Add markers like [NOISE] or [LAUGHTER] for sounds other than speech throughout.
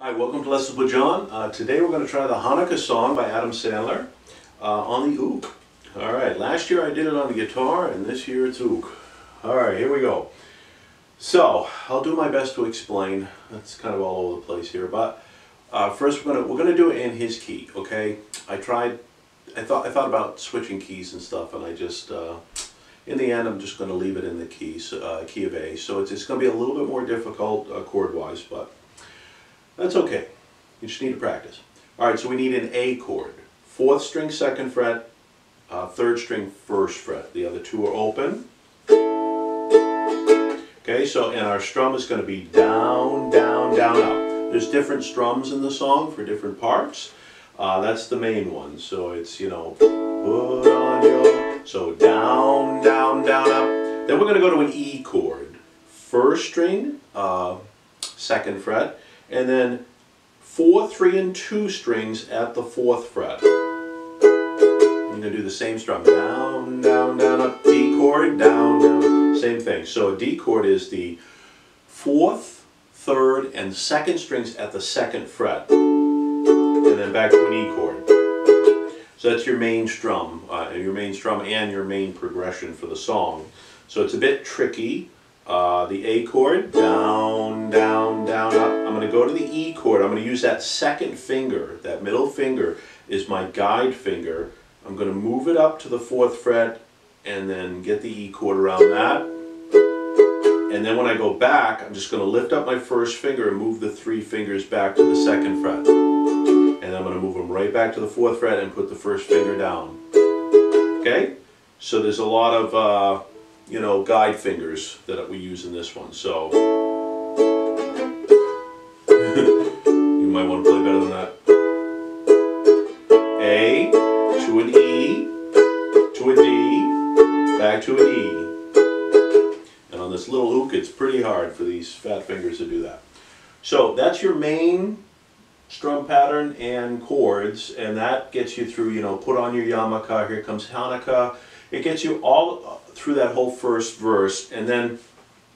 Hi, welcome to Lessons with John. Uh, today we're going to try the Hanukkah song by Adam Sandler uh, on the ook. All right, last year I did it on the guitar, and this year it's ook. All right, here we go. So I'll do my best to explain. It's kind of all over the place here, but uh, first we're gonna we're gonna do it in his key. Okay, I tried. I thought I thought about switching keys and stuff, and I just uh, in the end I'm just going to leave it in the keys uh, key of A. So it's it's going to be a little bit more difficult uh, chord wise, but that's okay. You just need to practice. All right, so we need an A chord. Fourth string, second fret, uh, third string, first fret. The other two are open. Okay, so and our strum is going to be down, down, down, up. There's different strums in the song for different parts. Uh, that's the main one. So it's, you know, so down, down, down, up. Then we're going to go to an E chord. First string, uh, second fret, and then four, three, and two strings at the fourth fret. I'm going to do the same strum. Down, down, down, up, D chord, down, down. Same thing. So a D chord is the fourth, third, and second strings at the second fret. And then back to an E chord. So that's your main strum, uh, your main strum and your main progression for the song. So it's a bit tricky. Uh, the A chord, down, down, down, up. I'm going to go to the E chord. I'm going to use that second finger, that middle finger is my guide finger. I'm going to move it up to the fourth fret and then get the E chord around that. And then when I go back, I'm just going to lift up my first finger and move the three fingers back to the second fret. And I'm going to move them right back to the fourth fret and put the first finger down. Okay? So there's a lot of, uh, you know, guide fingers that we use in this one. So [LAUGHS] you might want to play better than that. A to an E to a D back to an E. And on this little ook, it's pretty hard for these fat fingers to do that. So that's your main strum pattern and chords, and that gets you through, you know, put on your yarmulke, here comes Hanukkah. It gets you all through that whole first verse, and then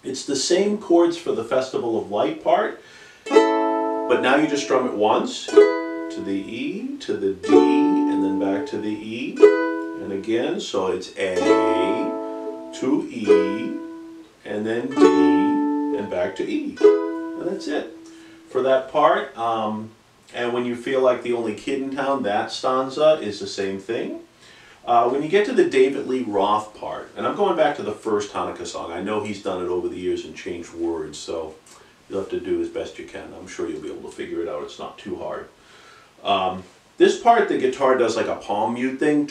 it's the same chords for the Festival of Light part, but now you just strum it once to the E, to the D, and then back to the E, and again, so it's A to E, and then D, and back to E, and that's it for that part. Um, and when you feel like the only kid in town, that stanza is the same thing. Uh, when you get to the David Lee Roth part, and I'm going back to the first Hanukkah song, I know he's done it over the years and changed words, so you'll have to do as best you can. I'm sure you'll be able to figure it out. It's not too hard. Um, this part, the guitar does like a palm mute thing,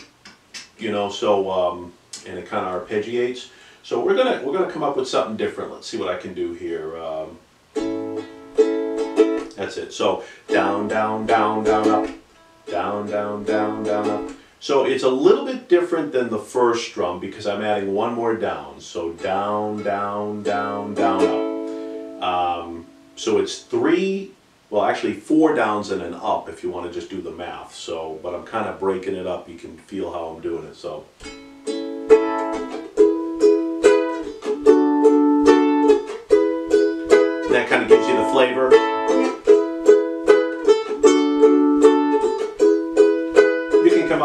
you know, so, um, and it kind of arpeggiates. So we're gonna we're gonna come up with something different. Let's see what I can do here. Um, that's it. So down, down, down, down, up, down, down, down, down, up. So it's a little bit different than the first strum because I'm adding one more down. So down, down, down, down, up. Um, so it's three, well actually four downs and an up if you want to just do the math. So, but I'm kind of breaking it up. You can feel how I'm doing it. So. That kind of gives you the flavor.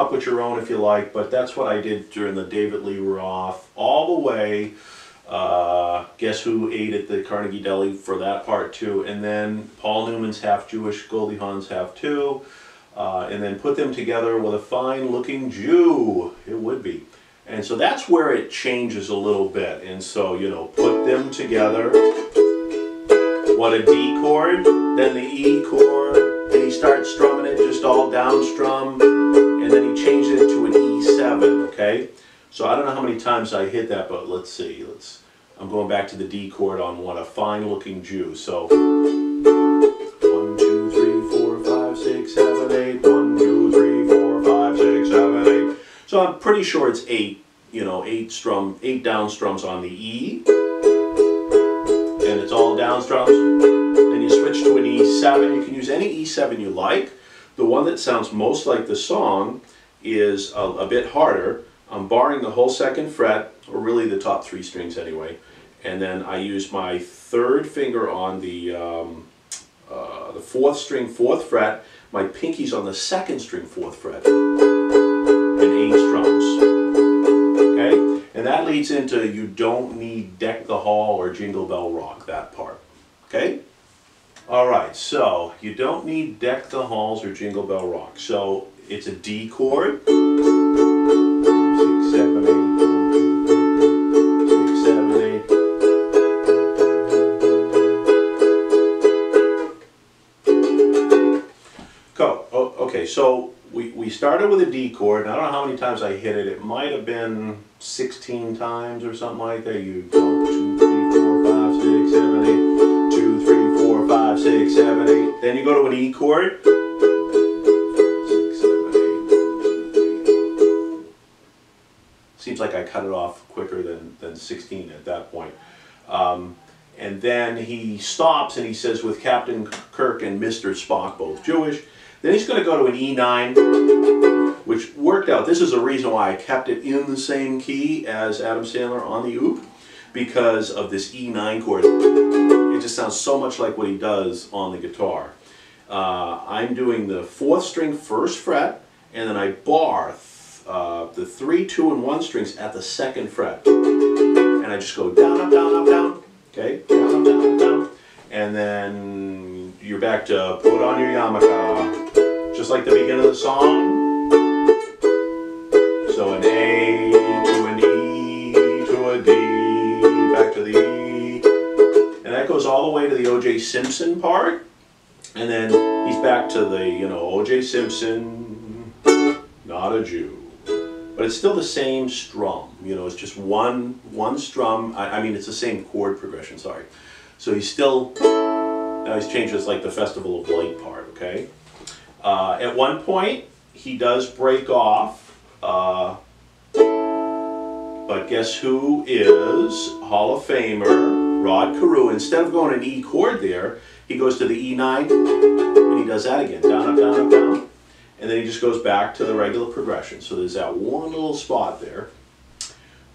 Up with your own if you like, but that's what I did during the David Lee Roth all the way. Uh, guess who ate at the Carnegie Deli for that part too, and then Paul Newman's half Jewish, Goldie Hawn's half too, uh, and then put them together with a fine-looking Jew. It would be, and so that's where it changes a little bit. And so you know, put them together. What a D chord, then the E chord, and he starts strumming it just So I don't know how many times I hit that, but let's see. Let's. I'm going back to the D chord on what a fine-looking Jew. So one, two, three, four, five, six, seven, eight. One, two, three, four, five, six, seven, eight. So I'm pretty sure it's eight. You know, eight strum, eight down strums on the E, and it's all down strums. Then you switch to an E7. You can use any E7 you like. The one that sounds most like the song is a, a, bit harder. I'm barring the whole second fret, or really the top three strings anyway, and then I use my third finger on the um, uh, the fourth string, fourth fret. My pinky's on the second string, fourth fret, and eight strums. Okay, and that leads into you don't need deck the hall or jingle bell rock that part. Okay. All right, so you don't need deck the halls or jingle bell rock. So it's a D chord. So we, we started with a D chord, and I don't know how many times I hit it. It might have been 16 times or something like that. You go two, three, four, five, six, seven, eight. Two, three, four, five, six, seven, eight. Then you go to an E chord. Six, seven, eight. Seems like I cut it off quicker than, than 16 at that point. Um, and then he stops and he says, with Captain Kirk and Mr. Spock, both Jewish. Then he's going to go to an E9, which worked out. This is a reason why I kept it in the same key as Adam Sandler on the oop, because of this E9 chord. It just sounds so much like what he does on the guitar. Uh, I'm doing the fourth string first fret, and then I bar uh, the three, two, and one strings at the second fret. And I just go down, up, down, up, down. Okay, down, up, down, up, down. And then you're back to put on your yarmulke, just like the beginning of the song. So an A to an E to a D, back to the E. And that goes all the way to the O.J. Simpson part. And then he's back to the, you know, O.J. Simpson, not a Jew. But it's still the same strum, you know, it's just one one strum. I, I mean, it's the same chord progression, sorry. So he's still, now he's changed this like the Festival of Light part, okay? Uh, at one point, he does break off, uh, but guess who is Hall of Famer Rod Carew? Instead of going an E chord there, he goes to the E9 and he does that again, down, up, down, up, down. And then he just goes back to the regular progression. So there's that one little spot there.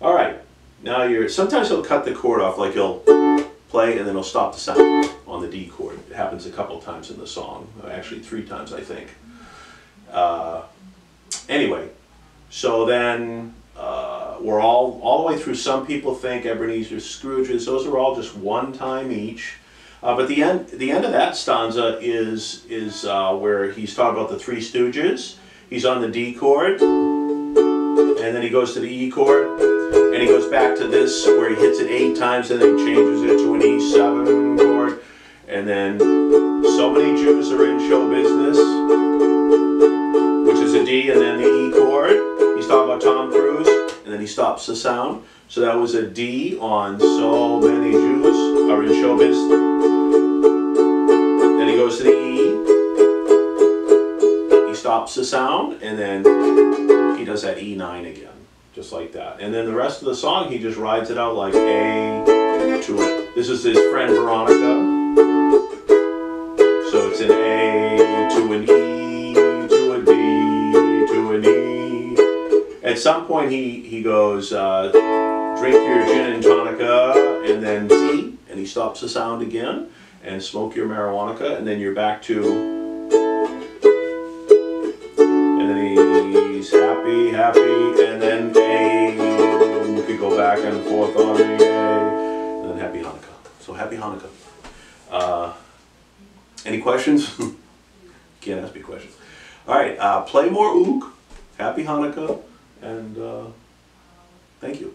All right, now you're, sometimes he'll cut the chord off, like he'll play and then he'll stop the sound on the D chord. It happens a couple times in the song, actually three times I think. Uh, anyway, so then uh, we're all, all the way through, some people think Ebenezer Scrooge's, those are all just one time each. Uh, but the end, the end of that stanza is is uh, where he's talking about the Three Stooges. He's on the D chord, and then he goes to the E chord, and he goes back to this where he hits it eight times, and then changes it to an E7 chord, and then so many Jews are in show business, which is a D, and then the E chord. He's talking about Tom Cruise, and then he stops the sound. So that was a D on so many Jews are in show business. Then he goes to the E. He stops the sound and then he does that E9 again. Just like that. And then the rest of the song he just rides it out like A to it. This is his friend Veronica. So it's an A to an E to a D to an E. At some point he, he goes, uh, drink your gin and tonica, and then D, and he stops the sound again, and smoke your marijuana, and then you're back to, and forth on A, and then happy Hanukkah. So happy Hanukkah. Uh, any questions? [LAUGHS] Can't ask me questions. All right, uh, play more ook, happy Hanukkah, and uh, thank you.